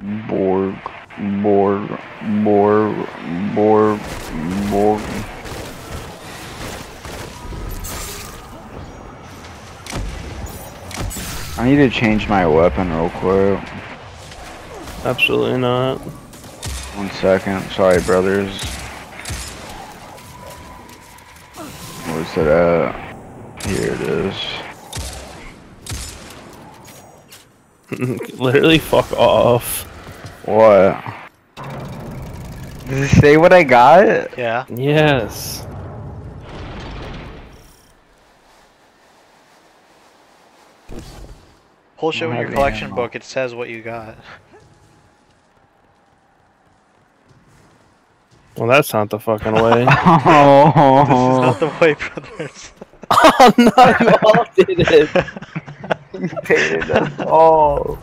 Borg, Borg, Borg, Borg, Borg. I need to change my weapon real quick. Absolutely not. One second. Sorry, brothers. Where's it at? Here it is. Literally, fuck off. What? Does it say what I got? Yeah. Yes. Pull shit don't with your collection ammo. book. It says what you got. Well, that's not the fucking way. This is Oh, not the way, brothers. oh no, you all did it. you painted us all.